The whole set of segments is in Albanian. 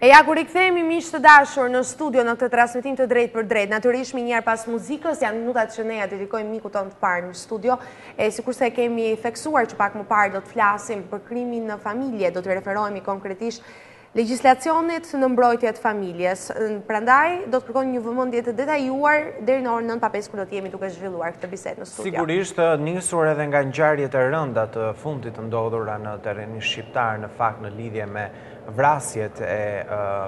E ja ku rikthehemi miq të dashur në studio në këtë transmetim të drejtë për drejtë. Natyrisht menjëherë pas muzikës janë minutat që ne ia dedikojmë mikut tonë të parë në studio. E sikurse e kemi theksuar që pak më parë do të flasim për krimin në familje, do t'i referohemi konkretisht legjislacionit në mbrojtje të familjes. Prandaj do të kërkonim një vëmendje të detajuar deri në orën 9 pa 5 kur do të jemi duke zhvilluar këtë bisedë në studio. Sigurisht nisur edhe nga ngjarjet e rënda të fundit të ndodhura në terrenin shqiptar në fakt në lidhje me vrasjet e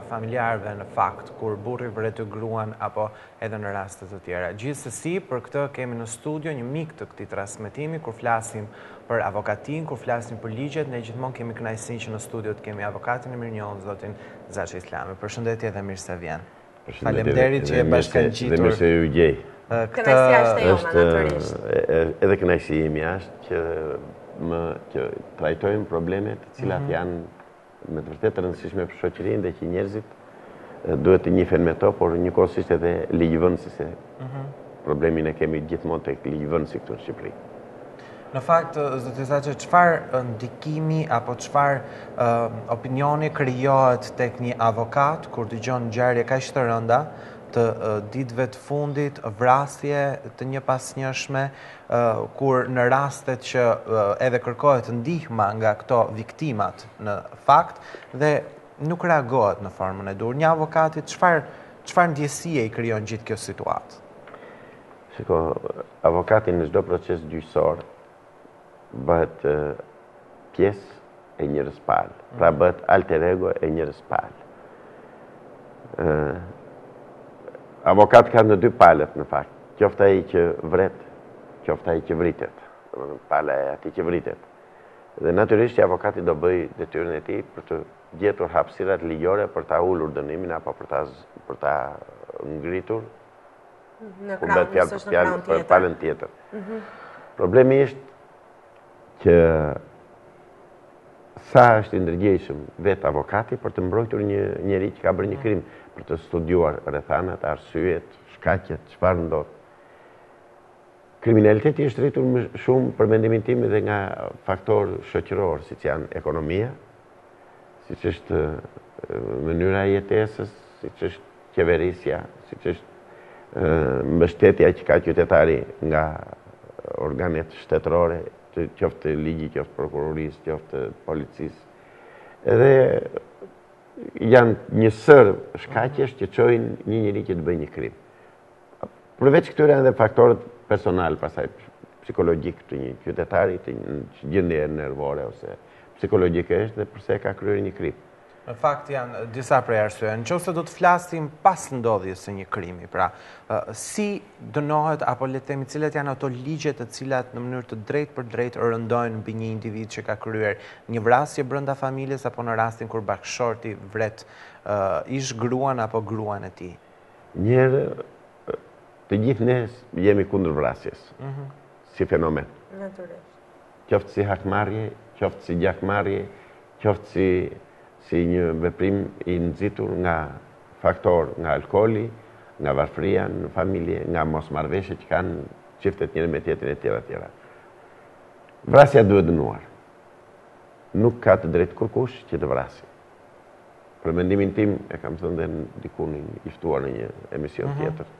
familjarëve në fakt, kur burri vret gruan apo edhe në raste të tjera. Gjithsesi, për këtë kemi në studio një mik të këtij transmetimi, kur flasim për avokatinë, kur flasim për ligjet, ne gjithmonë kemi kënaqësinë që në studio të kemi avokatin e mirënjohur, zotin Zaçe Islami. Përshëndetje dhe mirë se vjen. Faleminderit që e bashkangjitur. Dhe mirë se ju gjej. Kënaqësia është e jona natyrisht. Edhe kënaqësi imja është që të trajtojmë probleme të cilat mhm. janë me të vërtetë të rëndësishme për shoqërinë dhe që njerëzit duhet të njifen me to, por njëkohësisht edhe ligjvënësi se mhm. problemin e kemi gjithmonë te ligjvënësi këtu në Shqipëri. Në fakt, zoti Zaçe, çfarë ndikimi apo çfarë opinioni krijohet tek një avokat kur dëgjon ngjarje kaq të rënda të ditëve të fundit, vrasje të njëpasnjëshme, kur në rastet që edhe kërkohet ndihma nga këto viktimat në fakt dhe nuk reagohet në formën e duhur. Një avokati, çfarë, çfarë ndjesie i krijon gjithë kjo situatë? Shiko, Avokati në çdo proces gjyqësor bëhet pjesë e njërës palë, pra mhm. bëhet alter ego e njërës palë. Avokat kanë të dy palët në fakt, qoftë ai që vret, qoftë ai që vritet, pala e atij që vritet. Dhe natyrisht që avokati do bëjë detyrën e tij për të gjetur hapësirat ligjore për ta ulur dënimin apo për ta ngritur Në krahun, nëse është në krahun tjetër. Për palën tjetër. Mhm. Problemi është që sa është i ndërgjegjshëm vetë avokati për të mbrojtur një njeri që ka bërë një krim, për të studiuar rrethanat, arsyet, shkaqet, çfarë ndodh. Kriminaliteti është rritur më shumë për mendimin tim dhe nga faktorë shoqërorë, siç janë ekonomia, siç është mënyra e jetesës, siç është qeverisja, siç është mbështetja që ka qytetari nga organet shtetërore, qoftë të ligjit, qoftë prokurorisë, qoftë të policisë. Edhe janë një sërë shkaqesh që çojnë një njeri që të bëjë një krim. Përveç këtyre janë dhe faktorët personalë, pastaj psikologjikë të një qytetari, në ç'gjendje nervore ose psikologjike është dhe përse ka kryer një krim. Në fakt janë disa prej arsye. Në qofë se do të flasim pas ndodhjes së një krimi, pra, si dënohet apo le të themi cilat janë ato ligje të cilat në mënyrë të drejtpërdrejtë rëndojnë mbi një individ që ka kryer një vrasje brenda familjes apo në rastin kur bashkëshorti vret ish gruan apo gruan e tij. Njëherë të gjithë ne jemi kundër vrasjes. Mhm. Si fenomen. Natyrisht. qoftë si hakmarrje, qoftë si gjakmarrje, qoftë si si një veprim i nxitur nga faktorë, nga alkooli, nga varfëria në familje, nga mosmarrëveshjet që kanë çiftet njëri me tjetrin etj etj. Vrasja duhet dënuar. Nuk ka të drejtë kurkush që të vrasi. Për mendimin tim e kam thënë dhe diku i ftuar në një emision mhm. tjetër.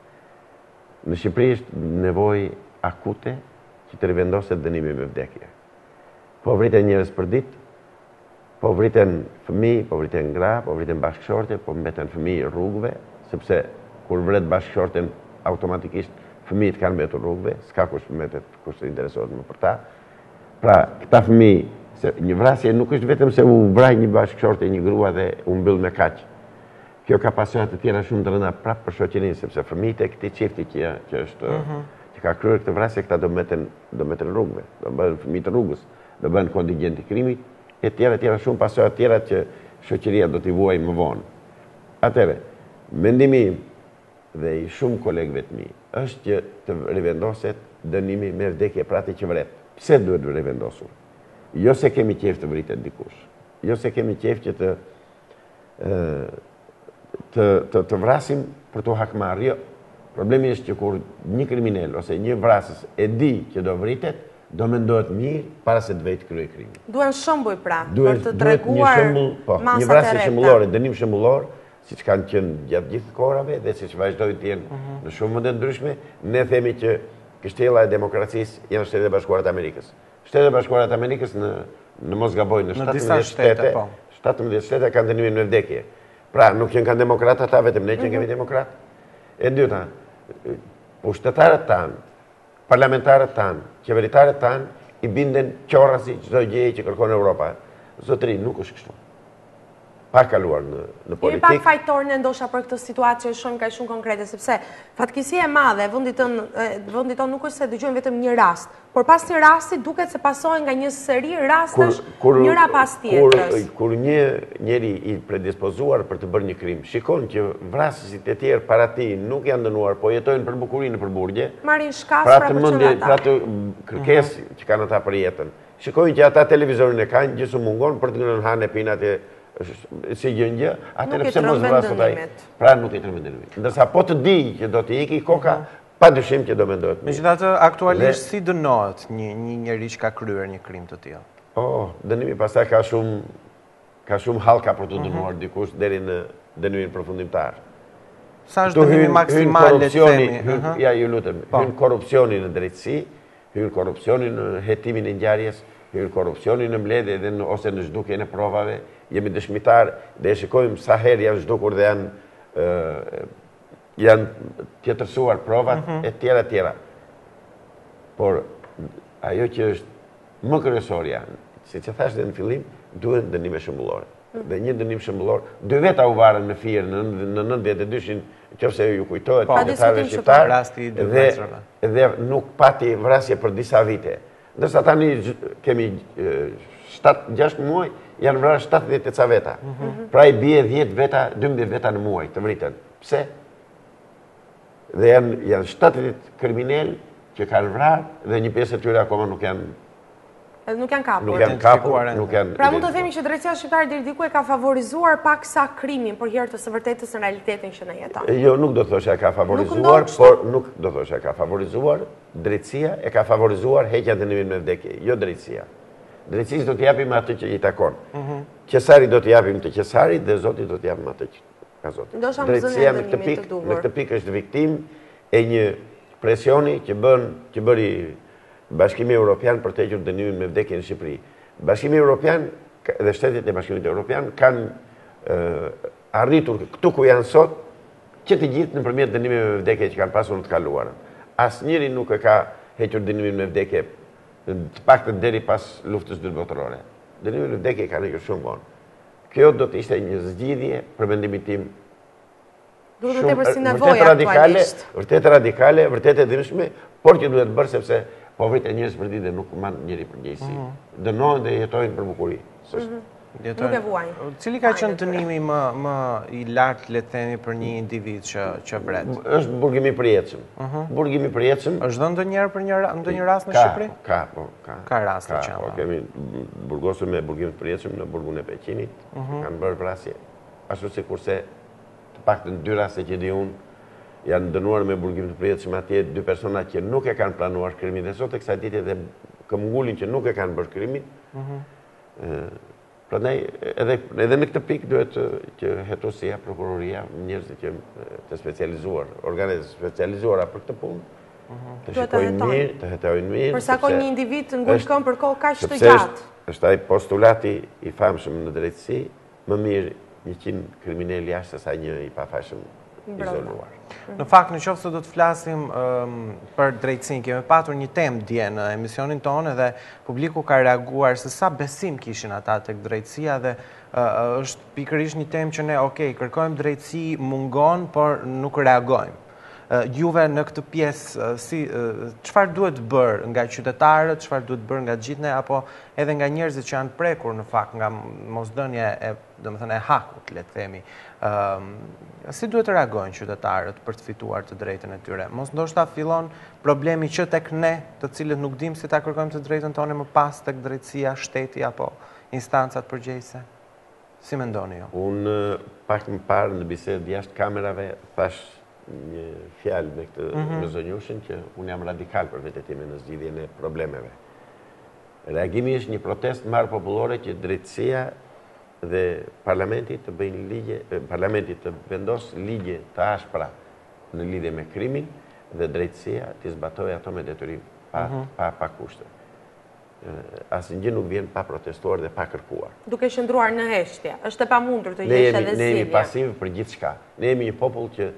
Në Shqipëri është nevojë akute që të rivendoset dënimi me vdekje. Po vriten njerëz për ditë, po vriten fëmijë, po vriten gra, po vriten bashkëshorte, po mbeten fëmijë rrugëve, sepse kur vret bashkëshorten automatikisht fëmijët kanë mbetur rrugëve, s'ka kush mbetet, kush të interesohet më për ta. Pra, këta fëmijë, një vrasje nuk është vetëm se u vra një bashkëshorte, një grua dhe u mbyll me kaq. Kjo ka pasoja të tjera shumë të rënda prapë për shoqërinë, sepse fëmijët e këtij çifti që është mhm. që ka kryer këtë vrasje, këta do mbeten do mbeten rrugëve, do bëhen fëmijë të rrugës, do bëhen kontingjent i krimit, e tjera e tjera shumë pasoja të tjera që shoqëria do t'i vuajë më vonë. Atëherë, mendimi im dhe i shumë kolegëve të mi është që të rivendoset dënimi me vdekje për atë që vret. Pse duhet rivendosur? Jo se kemi qejf të vritet dikush. Jo se kemi qejf që të të vrasim për t'u hakmarrë, jo. Problemi është që kur një kriminel ose një vrasës e di që do vritet, do mendohet mirë para se të vejë të kryejë krimin. Duhen shembuj pra, për të treguar masat e rrepta. Po, një vrasje shembullore, dënim shembullor, siç kanë qenë gjatë gjithë kohërave dhe siç vazhdojnë të jenë mhm. në shumë vende të ndryshme, ne themi që kështjela e demokracisë janë Shtetet e Bashkuara të Amerikës. Shtetet e Bashkuara të Amerikës në mos gaboj në 17 shtete, 17 shtete kanë dënimin me vdekje. Pra, nuk qenkan demokratë ata, vetëm ne qenkemi mhm. demokratë. E dyta, pushtetarët tanë, parlamentarët tanë, qeveritarët tanë, i binden qorasi çdo gjëje që kërkon Europa. Zotëri, nuk është kështu. pa kaluar në politikë. Jemi pak fajtorë ne ndoshta për këtë situatë që e shohim kaq shumë konkrete, sepse fatkeqësia e madhe e vendit tonë nuk është se dëgjojmë vetëm një rast, por pas një rasti duket se pasohen nga një seri rastash njëra pas tjetrës. Kur një njeri i predispozuar për të bërë një krim, shikon që vrasësit e tjerë para tij nuk janë dënuar, po jetojnë për bukuri nëpër burgje, pra të mendjes, pra të kërkesës që kanë ata për jetën. Shikojnë që ata televizorin e kanë, gjë s'u mungon, për të ngrënë hanë e pinë atje, si gjithnjë, atëherë pse mos vrasë ai, pra nuk i trembet dënimit. Ndërsa po të di që do t'i ikë koka, pa dyshim që do mendohet. Megjithatë aktualisht si dënohet një njeri që ka kryer një krim të tillë? O, oh, dënimi pasaj ka shumë, ka shumë halka për të mhm. dënuar dikush deri në dënimin përfundimtar. Sa është dënimi maksimal, le të themi? Ja, ju lutem, po. hyn korrupsioni në drejtësi, Hyn korrupsioni në hetimin e ngjarjes, hyn korrupsioni në mbledhje dhe në ose në zhdukjen e provave, jemi dëshmitarë dhe e shikojmë sa herë janë zhdukur dhe janë janë tjetërsuar provat mhm. e tjera e tjera. Por ajo që është më kryesorja, siç e thashë dhe në fillim, duhen dënime shembullore. dhe një dënim shembullor. Dy veta u varën në Fier në 92-shin, qoftë se u kujtohet po, qytetarëve shqiptarë. Rasti i dy vajzave. Dhe nuk pati vrasje për disa vite. Ndërsa tani kemi 7-6 muaj, janë vrarë 70 e ca veta. Mhm. Pra i bie 10 veta, 12 veta në muaj të vriten. Pse? Dhe janë janë 70 kriminelë që kanë vrarë dhe një pjesë e tyre akoma nuk janë nuk janë kapur. Nuk janë kapur, nuk janë. Pra mund të themi që drejtësia shqiptare deri diku e ka favorizuar paksa krimin për hir të së vërtetës në realitetin që ne jetojmë. Jo, nuk do të thosha e ka favorizuar, por nuk do të thosha e ka favorizuar, drejtësia e ka favorizuar heqja e dënimit me vdekje, jo drejtësia. Drejtësisë do t'i japim atë që i takon. Mhm. Çezarit do t'i japim të Çezarit dhe Zotit do t'i japim atë që Drejtësia në këtë pikë është viktimë e një presioni që bëri Bashkimi Europian për të hequr dënimin me vdekje në Shqipëri. Bashkimi Europian dhe shtetet e Bashkimit Europian kanë arritur këtu ku janë sot që të gjithë nëpërmjet dënimit me vdekje që kanë pasur në të kaluarën. Asnjëri nuk e ka hequr dënimin me vdekje të paktën deri pas Luftës së Dytë Botërore. Dënimin me vdekje e kanë hequr shumë vonë. Kjo do të ishte një zgjidhje për mendimin tim. Duket tepër si nevojë aktualisht. Vërtet radikale, vërtet e dhimshme, por që duhet bërë sepse po vriten njerëz përditë dhe nuk mban njeri përgjegjësi. Mhm. Dënohen dhe jetojnë për bukuri. Mhm. Nuk e vuajnë. Cili ka qenë dënimi më i lartë, le të themi, për një individ që vret? Është burgimi i përjetshëm. Mhm. Burgimi i përjetshëm. Është dhënë ndonjëherë për një rast në Shqipëri? Ka, ka. Po. Ka raste që janë. Kemi të burgosur me burgim të përjetshëm në burgun e Peqinit, mhm. kanë bërë vrasje. Ashtu sikurse të paktën dy raste që di unë, janë dënuar me burgim të përjetshëm atje dy persona që nuk e kanë pranuar krimin dhe sot e kësaj dite edhe këmbëngulin që nuk e kanë bërë krimin. Mhm. Prandaj edhe edhe në këtë pikë duhet që hetosia, prokuroria, njerëzit që të specializuar, organet e specializuara për këtë punë, mhm. të shikojnë mirë, të hetojnë mirë. Për sa kohë një individ ngul këmbë për kohë kaq të gjatë. Është ai postulati i famshëm në drejtësi, më mirë 100 kriminel jashtë se sa një i pafajshëm izoluar. Në fakt, në qoftë se do të flasim për drejtësinë, kemi patur një temë dje në emisionin tonë dhe publiku ka reaguar se sa besim kishin ata tek drejtësia dhe është pikërisht një temë që ne, okej, kërkojmë drejtësi, mungon, por nuk reagojmë. Juve në këtë pjesë, si çfarë duhet bërë nga qytetarët, çfarë duhet bërë nga të gjithë ne, apo edhe nga njerëzit që janë prekur në fakt nga mosdhënia e domethënë e hakut, le të themi, si duhet të reagojnë qytetarët për të fituar të drejtën e tyre? Mos ndoshta fillon problemi që tek ne, të cilët nuk dimë si ta kërkojmë të drejtën tonë më pas tek drejtësia, shteti apo instancat përgjegjëse? Si mendoni ju? Unë pak më parë në bisedë jashtë kamerave thashë një fjalë me këtë mhm. me zonjushën që unë jam radikal për veten time në zgjidhjen e problemeve. Reagimi është një protestë mbarëpopullore që drejtësia dhe parlamenti të bëjnë ligje, parlamenti të vendosë ligje të ashpra në lidhje me krimin dhe drejtësia t'i zbatojë ato me detyrim pa, mhm. pa, pa kushte. Asnjë gjë nuk vjen pa protestuar dhe pa kërkuar. Duke qëndruar në heshtje, është e pamundur të gjesh edhe zgjidhje. Ne jemi pasivë për gjithçka. Ne jemi një popull që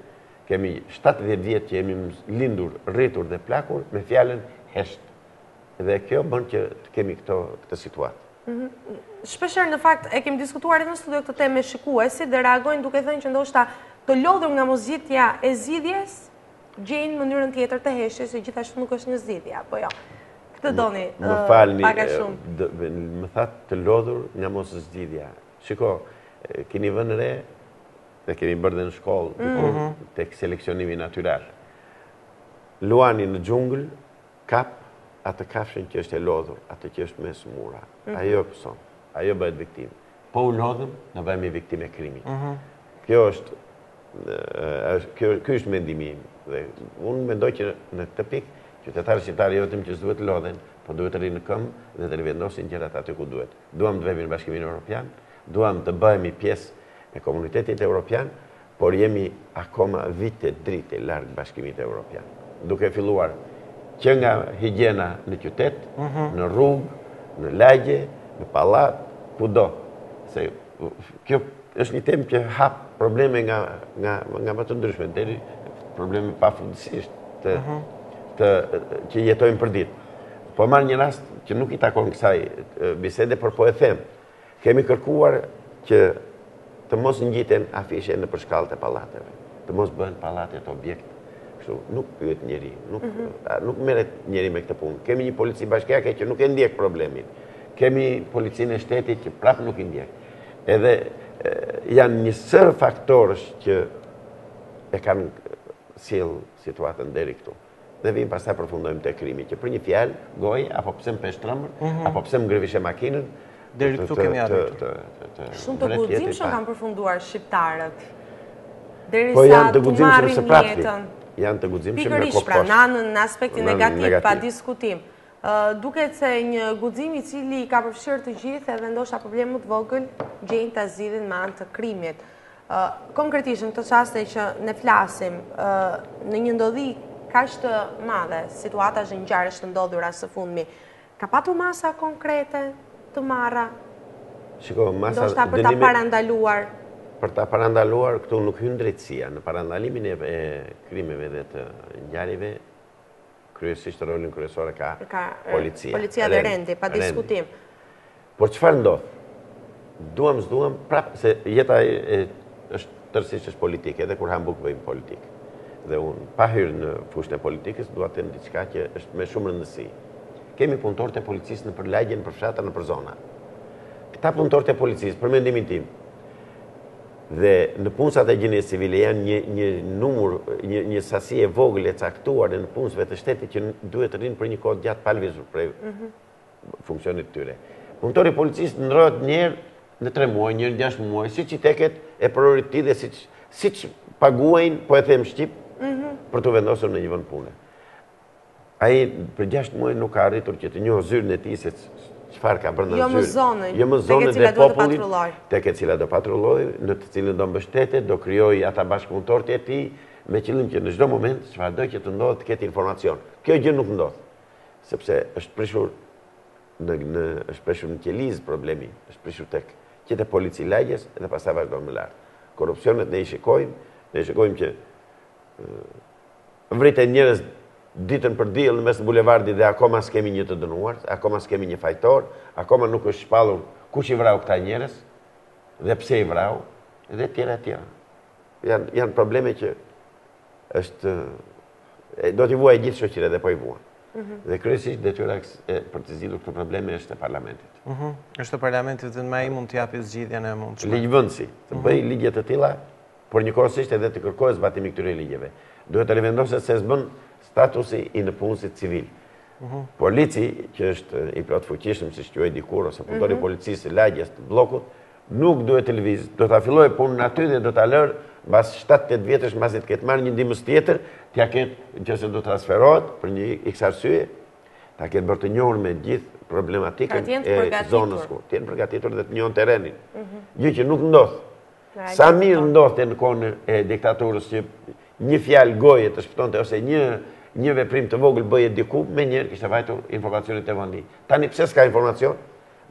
kemi 70 vjet që jemi lindur, rritur dhe plakur me fjalën hesht. dhe kjo bën që të kemi këto, këtë situatë. Shpeshherë në fakt e kemi diskutuar edhe në studio këtë temë me shikuesit dhe reagojnë duke thënë që ndoshta të lodhur nga mosgjetja e zgjidhjes, gjejnë mënyrën tjetër të heshtjes, se gjithashtu nuk është një zgjidhje, apo jo? Këtë doni pak a shumë. Më thatë të lodhur nga moszgjidhja. Shiko, keni vënë re dhe kemi bërë dhe në shkollë, mhm. te seleksionimi natyral. Luani në xhungël, Kap atë kafshën që është e lodhur, atë që është më e sëmura. Ajo e pëson. Ajo bëhet viktimë. Po u lodhëm, ne bëhemi viktimë e krimit. Kjo është, kjo është mendimi im. Dhe unë mendoj që në këtë pikë, qytetarët shqiptarë jo vetëm që s'duhet të lodhen, po duhet të rrinë në këmbë dhe të rivendosin gjërat aty ku duhet. Duam të vemi në Bashkimin Europian, duam të bëhemi pjesë e komunitetit Europian, Por jemi akoma vite drite larg Bashkimit Evropian. Duke filluar që nga higjiena në qytet, në rrugë, në lagje, në pallat, kudo. Se kjo është një temë që hap probleme nga nga nga më të ndryshme deri probleme pafundësisht të të që jetojmë përditë. Po e marr një rast që nuk i takon kësaj bisede, por po e them. Kemi kërkuar që të mos ngjiten afishe nëpër shkallët e pallateve, të mos bëhen pallatet objekt, kështu, nuk pyet njeri, nuk, mhm. nuk merret njeri me këtë punë. Kemi një polici bashkiake që nuk e ndjek problemin, kemi policinë e shtetit që prapë nuk i ndjek. Edhe janë një sërë faktorësh që e kanë sjellë situatën deri këtu. dhe vijmë pastaj përfundojmë te krimi, që për një fjalë goje, apo pse më pe shtrembër, mhm. apo pse më gërvishe makinën, Deri këtu kemi arritur. Shumë të guximshëm kanë përfunduar shqiptarët. Deri sa të po marrin jetën. Janë të guximshëm me kokë. Pikërisht pra, në aspektin negativ pa diskutim. Duket se një guxim i cili i ka përfshirë të gjithë edhe ndoshta problemin më të vogël gjejnë ta zgjidhin me anë të krimit. Konkretisht në këto çaste që ne flasim, në një ndodhi kaq të madhe, situatash e ngjarjesh të ndodhura së fundmi, ka patur masa konkrete të marra? Shiko, masa ndoshta për ta parandaluar. Për ta parandaluar këtu nuk hyn drejtësia në parandalimin e krimeve dhe të ngjarjeve kryesisht rolin kryesor e ka policia. Policia dhe rendi, pa diskutim. Por çfarë ndodh? Duam, s'duam, prapë, se jeta është tërësisht është politike, edhe kur ha bukë bëjmë politikë. Dhe unë, pa hyrë në fushën e politikës, dua të them diçka që është me shumë rëndësi. Kemi punëtorë të policisë nëpër lagje, nëpër fshatra, nëpër zona. Këta punëtorë të policisë, për mendimin tim, Dhe nëpunësat e gjendjes civile janë një, një numër, një, një sasi e vogël e caktuar e nëpunësve të shtetit që duhet të rrinë për një kohë të gjatë pa lëvizur prej mhm. funksionit të tyre. Punëtori i policisë ndërrohet njëherë në tre muaj, njëherë në gjashtë muaj, siç i teket eprorit të tij dhe siç paguajnë, po e them shqip, mhm. për t'u vendosur në një vend pune. Ai për 6 muaj nuk ka arritur që të njohë zyrën e tij se çfarë ka brenda në zyrë. Jo më zonën. Jo më zonën dhe popullin tek e cila do patrullojë, në të cilën do mbështetet, do krijojë ata bashkëpunëtorët e tij me qëllim që në çdo moment çfarëdo që të ndodhë të ketë informacion. Kjo gjë nuk ndodh. Sepse është prishur në në është prishur në qelizë problemi, është prishur tek që te polici i lagjes dhe pastaj vazhdon më lart. Korrupsionet ne i shikojmë, ne shikojmë që vriten njerëz ditën për diell në mes të bulevardit dhe akoma s'kemi një të dënuar, akoma s'kemi një fajtor, akoma nuk është shpallur kush i vrau këta njerëz dhe pse i vrau dhe tjera e tjera. Janë janë probleme që është do t'i vuajë gjithë shoqëria dhe po i vuan. Mhm. Dhe kryesisht detyra e për të zgjidhur këto probleme është e parlamentit. Ëh, mhm. është e parlamentit dhe vetëm ai mund të japë zgjidhjen e mundshme. Ligjvënësi, të mhm. bëjë ligje të tilla por njëkohësisht edhe të kërkohet zbatimi i këtyre ligjeve. Duhet të rivendoset se s'bën statusi i nëpunësit civil. Mhm. Polici, që është i plotfuqishëm, siç quhej dikur, ose punëtori mhm. i policisë i lagjes, i bllokut, nuk duhet të lëvizë, do ta fillojë punën aty dhe do ta lërë pas 7-8 vjetësh, pasi të ketë marrë një ndihmës tjetër, t'ia ketë në qoftë se do të transferohet për një x arsye, t'ia ketë bërë të njohur me gjithë problematikën e zonës ku. Të jenë përgatitur dhe të njohin terrenin. Mhm. Gjë që nuk ndodh. Sa mirë ndodhte në kohën e diktaturës që një fjalë goje të shpëtonte ose një një veprim të vogël bëje diku, menjëherë kishte vajtur informacioni te vendi. Tani pëse s'ka informacion?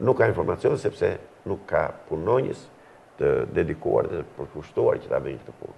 Nuk ka informacion sepse nuk ka punonjës të dedikuar dhe të përkushtuar që ta bëjnë këtë punë.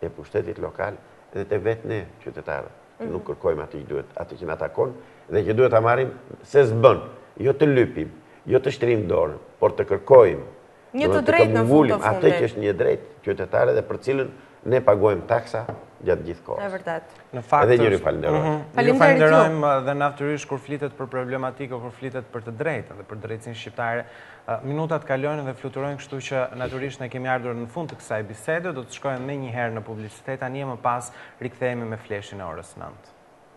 te pushtetit lokal dhe te vetë ne qytetarët, që nuk kërkojmë atë që duhet, atë që na takon dhe që duhet ta marrim se s'bën, jo të lypim, jo të shtrijmë dorën, por të kërkojmë, dhe të këmbëngulim atë që është një e drejtë qytetare dhe për të cilën ne paguajmë taksa gjatë gjithë kohës. Në fakt, edhe një herë falenderojmë. Mhm. Ju falenderojmë dhe natyrisht kur flitet për problematikë, kur flitet për të drejtën dhe për drejtësinë shqiptare, minutat kalojnë dhe fluturojnë, kështu që natyrisht ne kemi ardhur në fund të kësaj bisede, do të shkojmë menjëherë në publicitet tani e më pas rikthehemi me fleshin e orës 9.